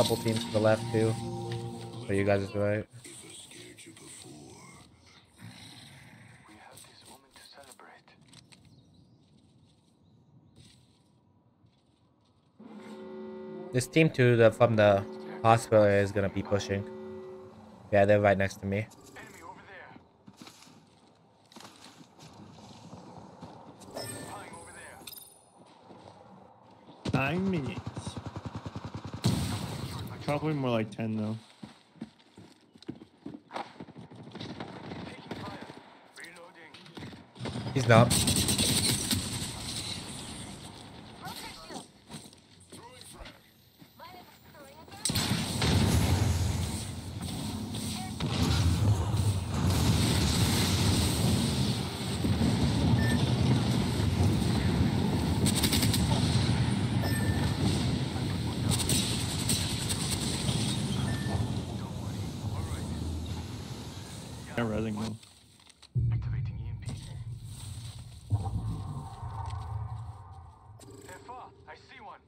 couple teams to the left too. But you guys is right. This team to the from the hospital is gonna be pushing. Yeah, they're right next to me. Probably more like ten though. He's not. They're resing though. Activating EMP. Tefa, I see one.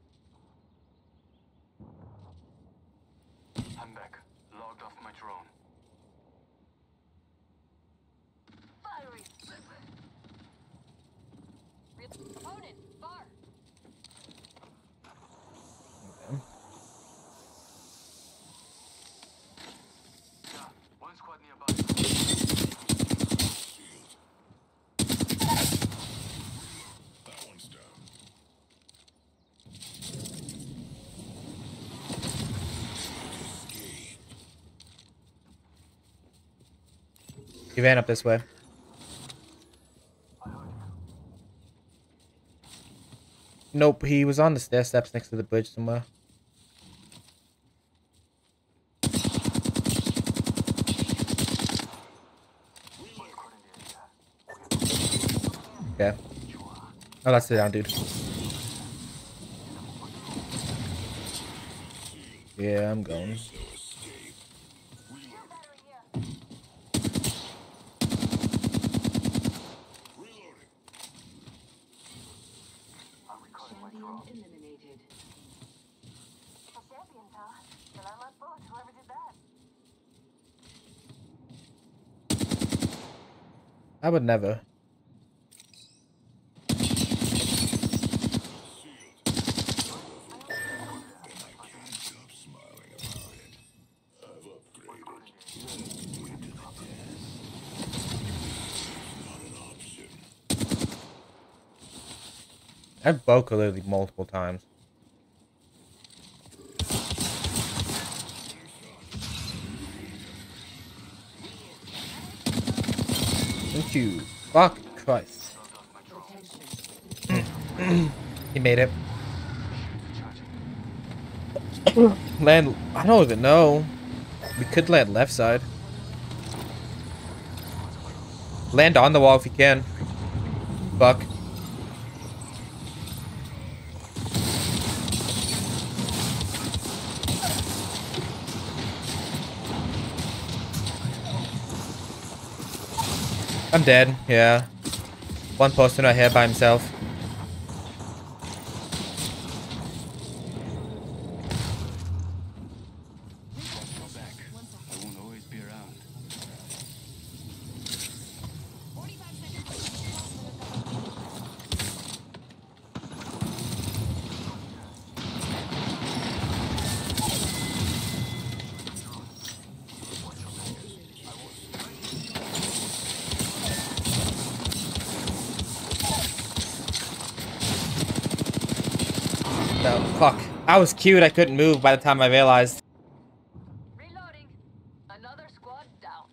I'm back. Logged off my drone. Firing. Opponent, far. Yeah, one squad nearby. He ran up this way. Nope, he was on the stair steps next to the bridge somewhere. Okay. Oh, that's it down, dude. Yeah, I'm going. Champion eliminated. A champion, huh? Well, I'm on board. Whoever did that. I would never. I've broke literally multiple times. You. Fuck Christ. Hmm. he made it. land. I don't even know. We could land left side. Land on the wall if you can. Fuck. I'm dead, yeah. One person right here by himself. Fuck. I was cute, I couldn't move by the time I realized. Reloading. Another squad down.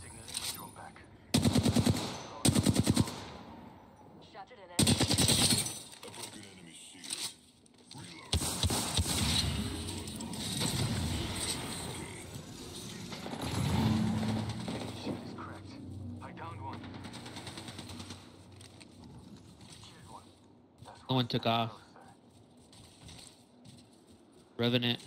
Signaling my drone back. Shattered an enemy. Shield is cracked. I downed one. Killed one. That's No one took off. Revenant.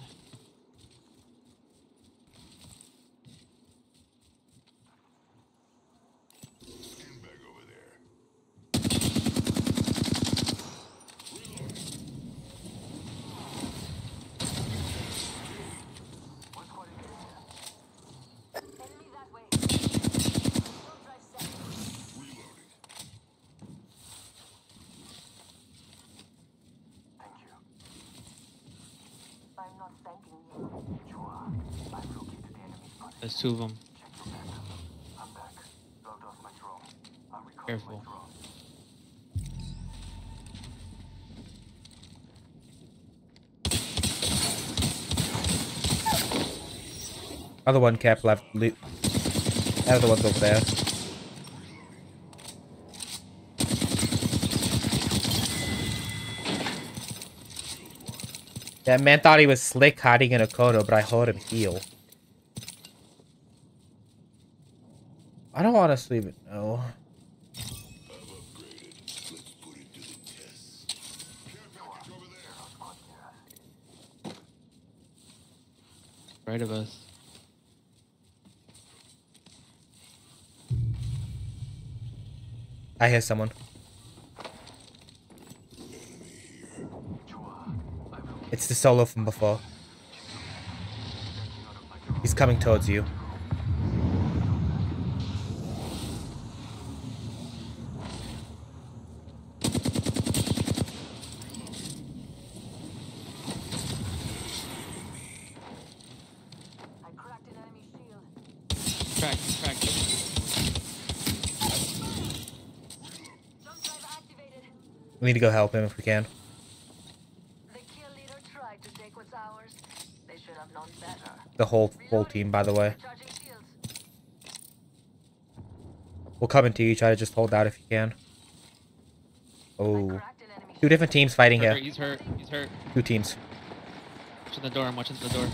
Two of them. Careful. Other one cap left. One's over there. That man thought he was slick hiding in a Kodo, but I heard him heal. I don't honestly even know. Right of us. I hear someone. It's the solo from before. He's coming towards you. I cracked an enemy shield. Crack, crack. Jump drive activated. We need to go help him if we can. The kill leader tried to take what's ours. They should have known better. The whole whole team, by the way. We'll come into you. Try to just hold out if you can. Oh, Cracked an enemy two different teams fighting here. He's hurt. He's hurt. Two teams. Watching the door. I'm watching the door.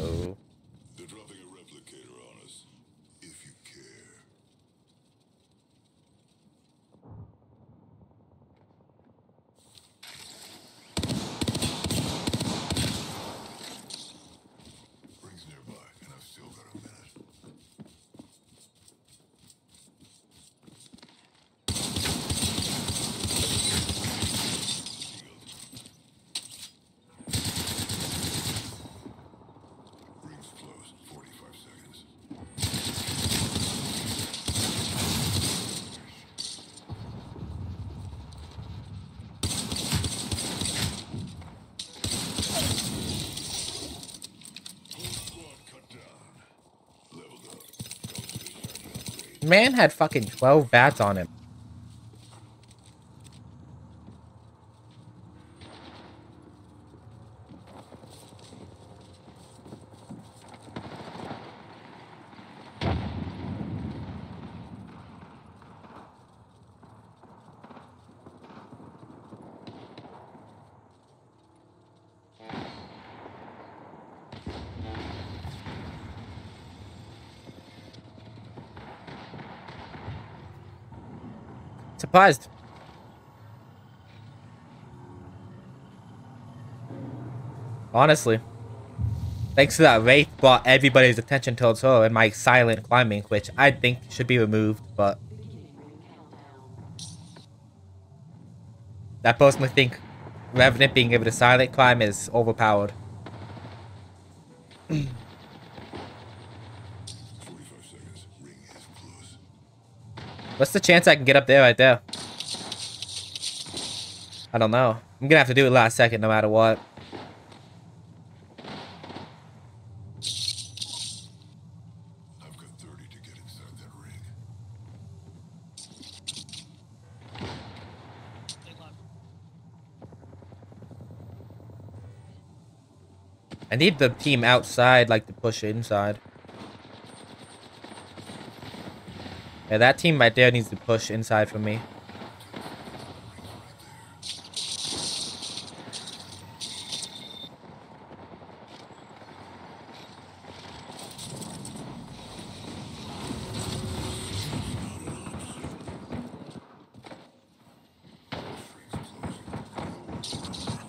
Oh. They're dropping a replicator on us. If you care. Rings nearby, and I've still got a minute. Rings close. 45 seconds. Whole squad cut down. Leveled up. Go to the shotgun range. Man had fucking 12 bats on him. Surprised. Honestly. Thanks to that Wraith brought everybody's attention towards her and my silent climbing, which I think should be removed, but I personally think Revenant being able to silent climb is overpowered. What's the chance I can get up there right there? I don't know. I'm gonna have to do it last second no matter what. I've got 30 to get inside that ring. I need the team outside like to push inside. Yeah, that team right there needs to push inside for me.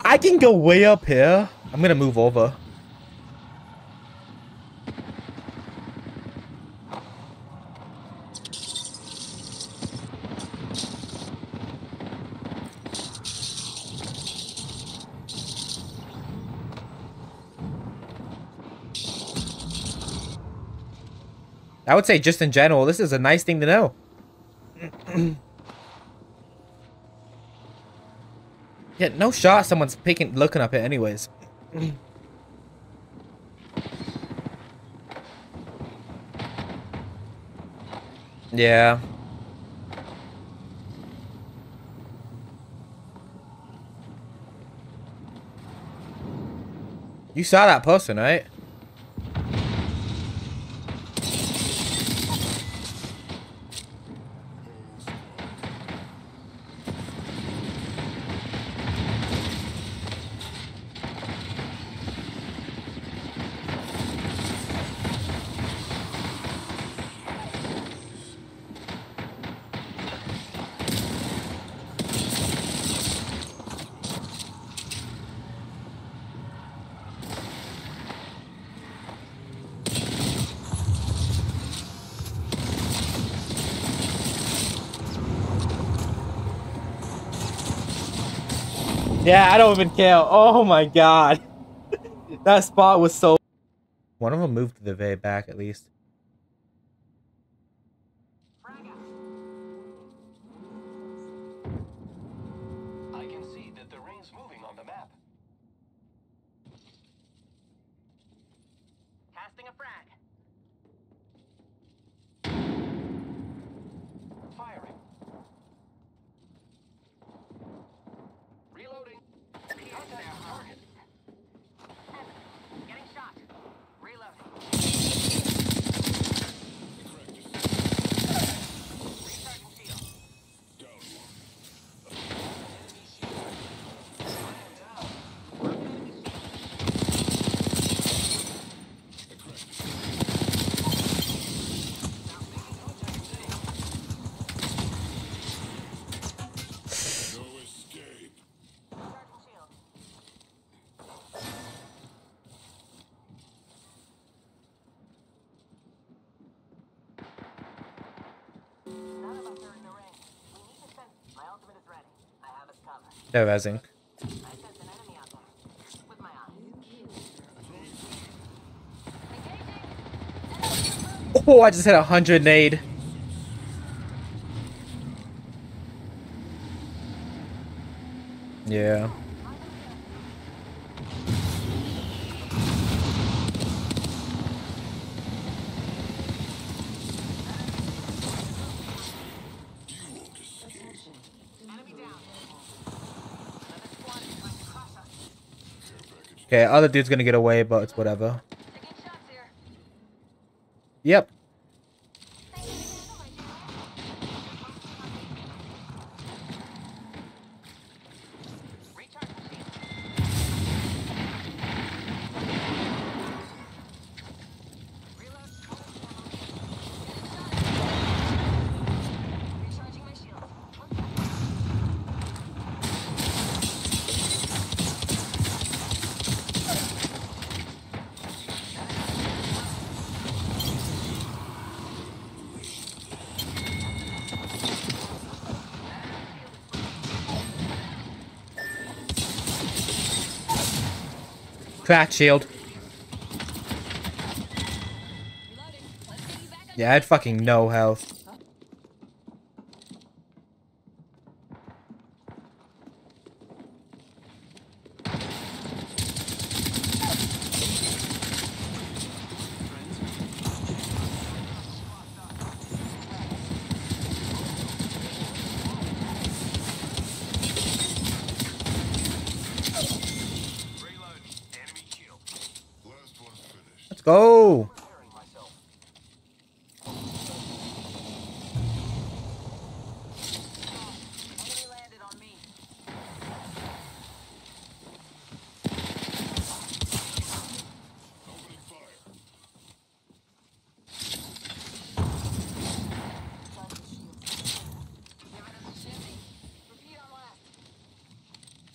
I can go way up here. I'm gonna move over. Would say just in general, this is a nice thing to know. yeah, no shot someone's picking looking up it anyways. yeah. You saw that person, right? Yeah, I don't even care. Oh my god. that spot was so... One of them moved the very back, at least. I can see that the ring's moving on the map. Casting a frag. Firing. Reloading. Contact the target. Getting shot. Reloading. Recharging shield. Down one. No escape. Recharging shield. None of us are in the ring. We need to send. My ultimate is ready. I have us covered. They're rezzing. I sense an enemy out there. With Oh, I just hit a hundred nade. Yeah. Enemy down. Another squad is trying to crush us. Okay, other dude's gonna get away, but it's whatever. Taking shots here. Yep. Crack shield. Yeah, I had fucking no health. Reload. Enemy shield. Last one's finished. Let's go. Preparing myself. Enemy landed on me. Opening fire. Giving us a shimmy. Repeat on last.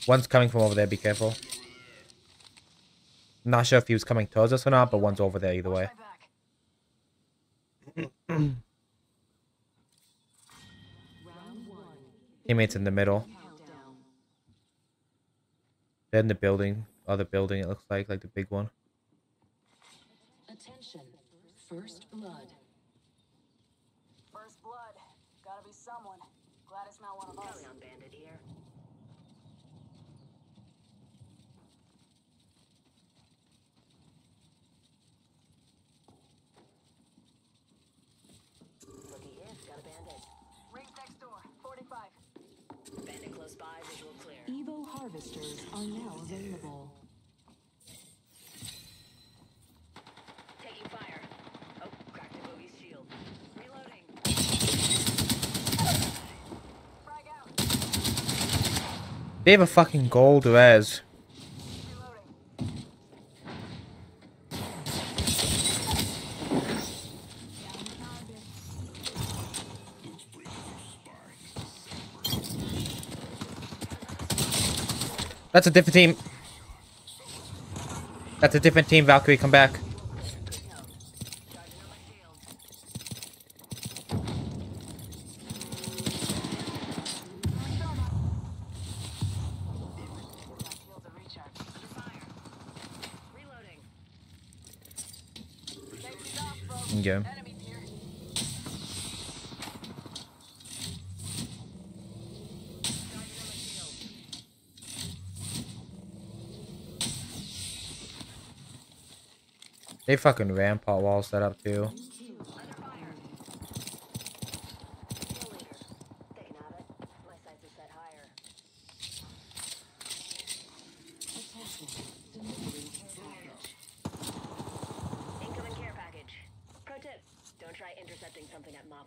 One's coming from over there. Be careful. Not sure if he was coming towards us or not, but one's over there either way. Watch my back. Teammates in the middle. They're in the building. Other building, it looks like, like the big one. Attention. First blood. First blood. Gotta be someone. Glad it's not one of us. on bandit here. Looky here, got a bandit. Rings next door. 45. Bandit close by, visual clear. Evo harvesters are now available. Taking fire. Oh, cracked a bogey's shield. Reloading. Frag out. They have a fucking gold res. That's a different team. That's a different team, Valkyrie, come back. Charging on my shield. Shields are recharged. Under fire. Reloading. Safety's off, folks. Yeah. Enemies here. Charging on my shield. They fucking rampart wall set up too. Under fire. Kill leader. They can have it. My sights are set higher. Attention. Delivering care package. Incoming care package. Pro tip: Don't try intercepting something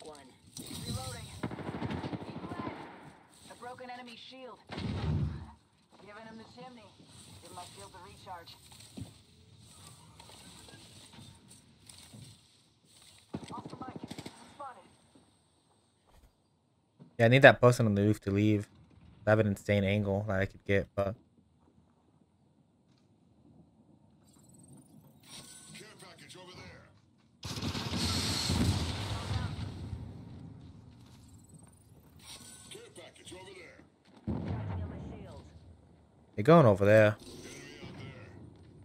1. Reloading. Keep red. A broken enemy shield. Giving him the chimney. Give my shield a recharge. Off the mic. Spotted. Yeah, I need that person on the roof to leave. I have an insane angle that I could get, but Care package over there. Care package over there. Charging on my shield. they're going over there. Enemy out there.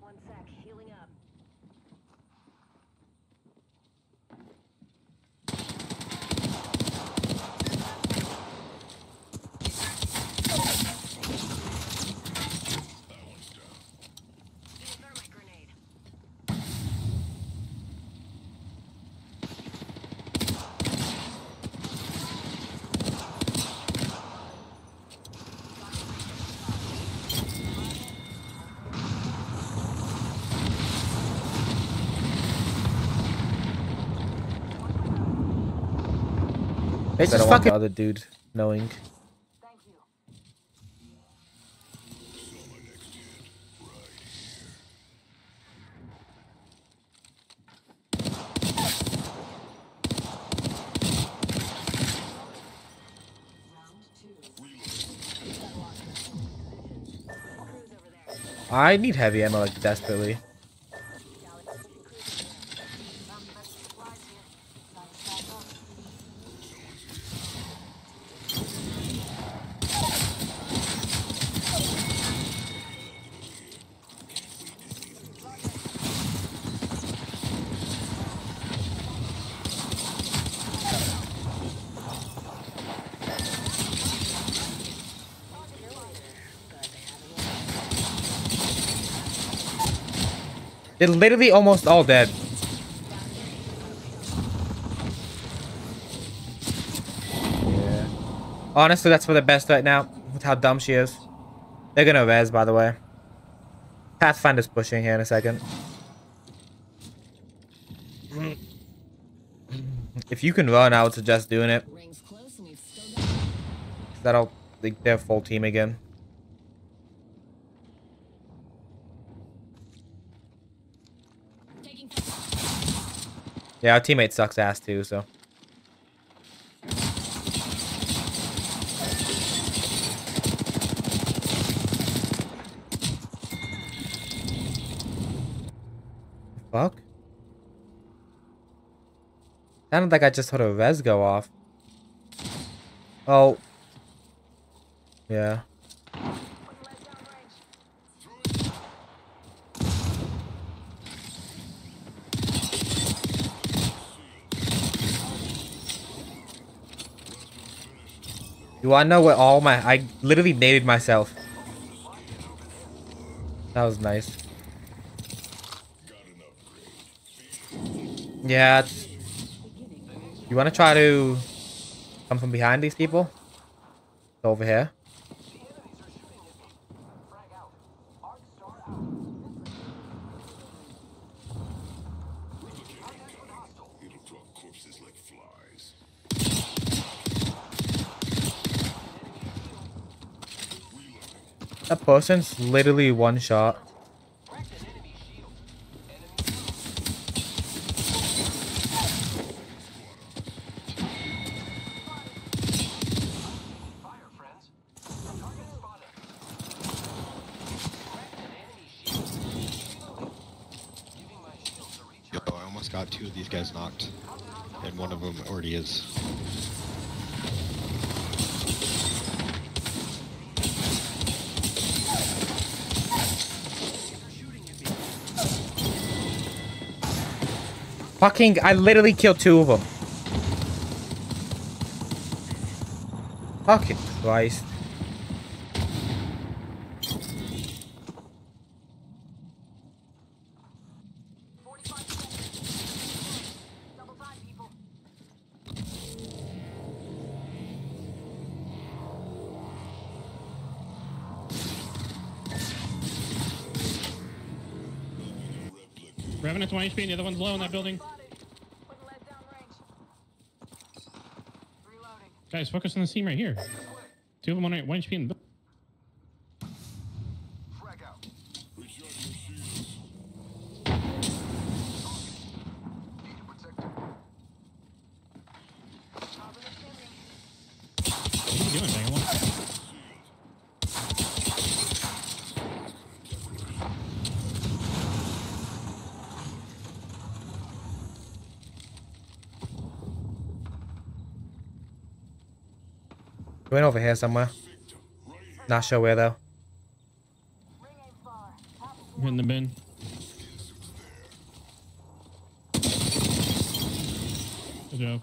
One sec. Healing up. Need a thermite grenade. They just fucking the other dude knowing. Thank you. Saw my next hit. Right here. Round two. Cruise over there. I need heavy ammo like desperately. Galaxy cruise over there. Found the best supplies here. Time to stack up. They're literally almost all dead. Yeah. Honestly, that's for the best right now, with how dumb she is. They're gonna res, by the way. Pathfinder's pushing here in a second. If you can run, I would suggest doing it. Rings close and we've still got That'll like their full team again. Yeah, our teammate sucks ass too, so. Fuck. Sounded like I just heard a res go off. Oh. Yeah. You wanna know what all my- I literally naded myself. That was nice. Yeah, You wanna try to come from behind these people? Over here. Person's literally one shot. Yo, I almost got two of these guys knocked. And one of them already is. Fucking, I literally killed two of them. Fucking Christ. Revenant's 1 HP and the other one's low in that building. Spotted. Putting lead down range. Reloading. Guys, focus on the team right here. Two of them on 1 HP in the Frag out. Recharge your shields. Need to protect him. Top of the chimney. What are you doing, Vagabond? He went over here somewhere. Not sure where though. Of the bin. Good job.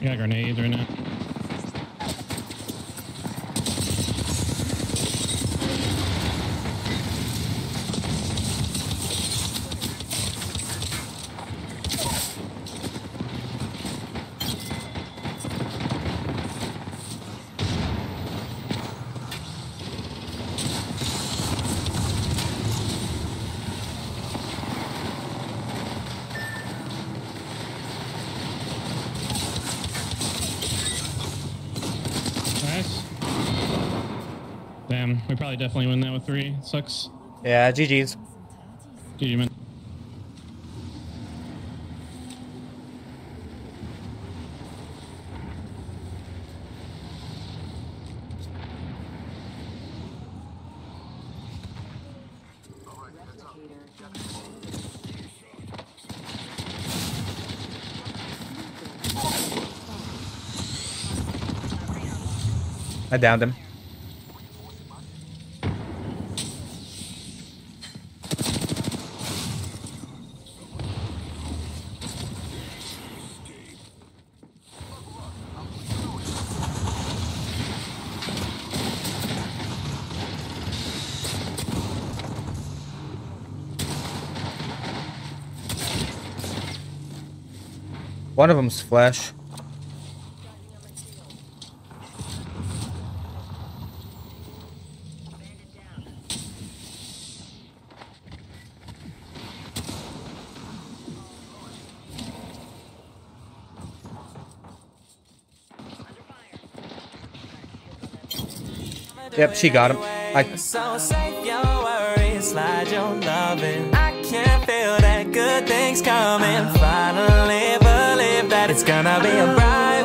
Grenades right now. Nice. Damn, we probably definitely win that with three. Sucks. Yeah, GG's. GG, man. I downed him. One of them's flesh. Yep, she got him. I, So safe your worries, slide your loving. I can feel that good things coming. It's gonna be a bright